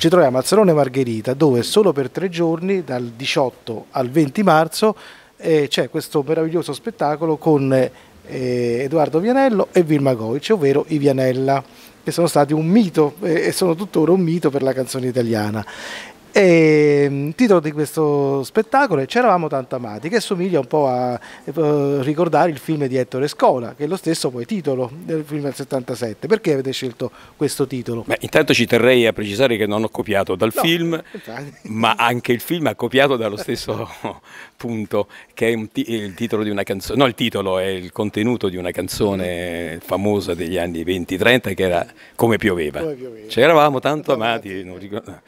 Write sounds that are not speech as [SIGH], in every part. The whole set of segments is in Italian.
Ci troviamo al Salone Margherita dove solo per tre giorni, dal 18 al 20 marzo, eh, c'è questo meraviglioso spettacolo con eh, Edoardo Vianello e Vilma Goic, ovvero i Vianella, che sono stati un mito eh, e sono tuttora un mito per la canzone italiana. E, mm, titolo di questo spettacolo è C'eravamo tanto amati, che somiglia un po' a, eh, ricordare il film di Ettore Scola, che è lo stesso poi titolo del film del 77. Perché avete scelto questo titolo? Beh, intanto ci terrei a precisare che non ho copiato dal no, film, [LAUGHS] ma anche il film ha copiato dallo stesso [LAUGHS] punto, che è il titolo di una canzone, no il titolo è il contenuto di una canzone famosa degli anni 20-30 che era Come pioveva. Come pioveva. C'eravamo tanto amati, non ricordo.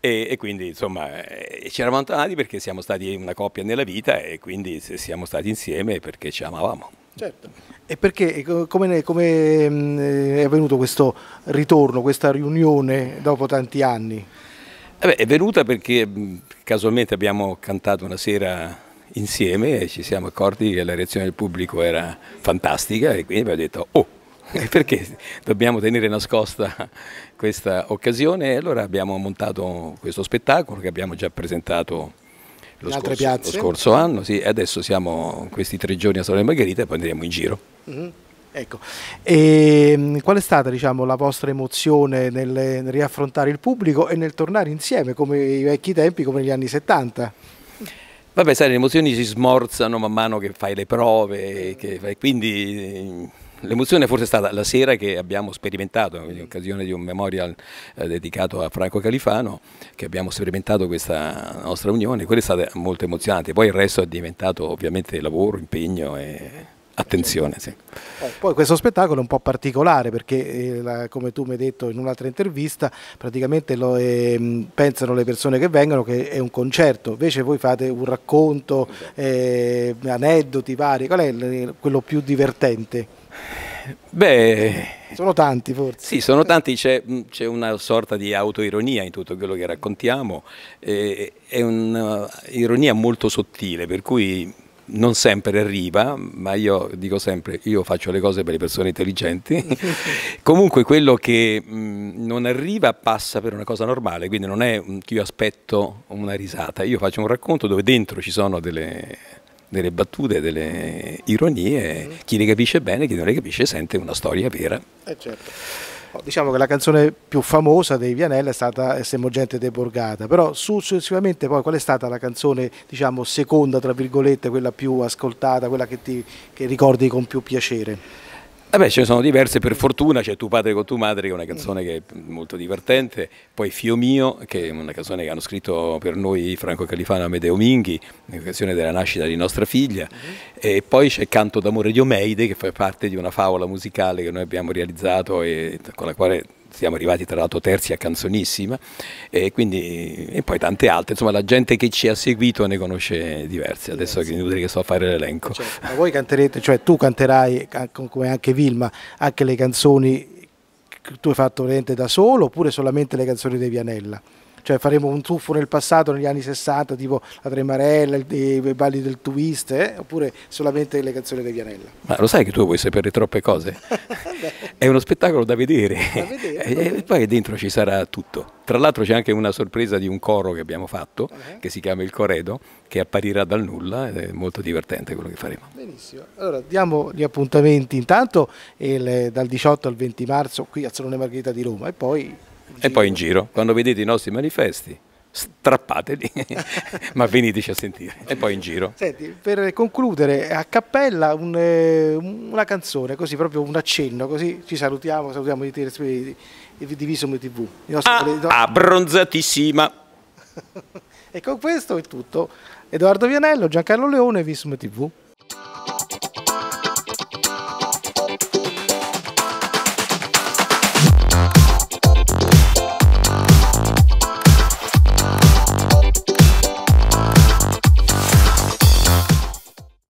E, e, quindi insomma eh, ci eravamo tornati perché siamo stati una coppia nella vita e quindi siamo stati insieme perché ci amavamo. Certo. E perché, come, come mm, è avvenuto questo ritorno, questa riunione dopo tanti anni? Eh beh, è venuta perché mm, casualmente abbiamo cantato una sera insieme e ci siamo accorti che la reazione del pubblico era fantastica e quindi abbiamo detto oh [LAUGHS] perché dobbiamo tenere nascosta questa occasione e allora abbiamo montato questo spettacolo che abbiamo già presentato lo, scorso, lo scorso, anno sì, e adesso siamo questi tre giorni a Salone Margherita e poi andremo in giro. Mm -hmm. Ecco, e ehm, qual è stata diciamo, la vostra emozione nel, nel riaffrontare il pubblico e nel tornare insieme come i vecchi tempi, come negli anni 70? Vabbè, sai, le emozioni si smorzano man mano che fai le prove, fai, quindi L'emozione forse è stata la sera che abbiamo sperimentato, in occasione di un memorial eh, dedicato a Franco Califano, che abbiamo sperimentato questa nostra unione, quella è stata molto emozionante, poi il resto è diventato ovviamente lavoro, impegno e attenzione. Sì. Eh, poi questo spettacolo è un po' particolare perché, eh, la, come tu mi hai detto in un'altra intervista, praticamente lo, eh, pensano le persone che vengono che è un concerto, invece voi fate un racconto, eh, aneddoti vari, qual è quello più divertente? Beh, sono tanti forse. Sì, sono tanti, c'è, una sorta di autoironia in tutto quello che raccontiamo, eh, è un'ironia molto sottile, per cui non sempre arriva, ma io dico sempre, io faccio le cose per le persone intelligenti, [LAUGHS] comunque quello che mh, non arriva passa per una cosa normale, quindi non è che io aspetto una risata, io faccio un racconto dove dentro ci sono delle delle battute, delle ironie, mm. chi le capisce bene, chi non le capisce sente una storia vera. Eh certo. Oh, diciamo che la canzone più famosa dei Vianella è stata Siamo gente deborgata, però successivamente poi qual è stata la canzone diciamo seconda, tra virgolette, quella più ascoltata, quella che, ti, che ricordi con più piacere? Eh beh, ce ne sono diverse per fortuna, c'è Tu padre con tu madre che è una canzone che è molto divertente, poi Fio mio che è una canzone che hanno scritto per noi Franco Califano e Amedeo Minghi in occasione della nascita di nostra figlia. E poi c'è Canto d'amore di Omeide che fa parte di una favola musicale che noi abbiamo realizzato e con la quale siamo arrivati tra l'altro terzi a Canzonissima e, quindi, e poi tante altre, insomma la gente che ci ha seguito ne conosce diverse, adesso è inutile che so fare l'elenco. Certo, ma voi canterete, cioè tu canterai come anche Vilma, anche le canzoni che tu hai fatto veramente da solo oppure solamente le canzoni di Vianella? Cioè faremo un tuffo nel passato negli anni 60 tipo la Tremarella, i, balli del twist eh? oppure solamente le canzoni di Vianella ma lo sai che tu vuoi sapere troppe cose? [LAUGHS] È uno spettacolo da vedere, da vedere [LAUGHS] e poi dentro ci sarà tutto. Tra l'altro c'è anche una sorpresa di un coro che abbiamo fatto uh -huh. che si chiama Il Coredo che apparirà dal nulla ed è molto divertente quello che faremo. Benissimo. Allora diamo gli appuntamenti intanto il, dal 18 al 20 marzo qui a Salone Margherita di Roma e poi e poi in giro, quando vedete i nostri manifesti, strappateli, [LAUGHS] ma veniteci a sentire. E poi in giro. Senti, per concludere, a cappella un, eh, una canzone, così proprio un accenno, così ci salutiamo, salutiamo i telespettatori di, di Visum TV. Ah, abbronzatissima. [LAUGHS] e con questo è tutto. Edoardo Vianello, Giancarlo Leone, Visum TV.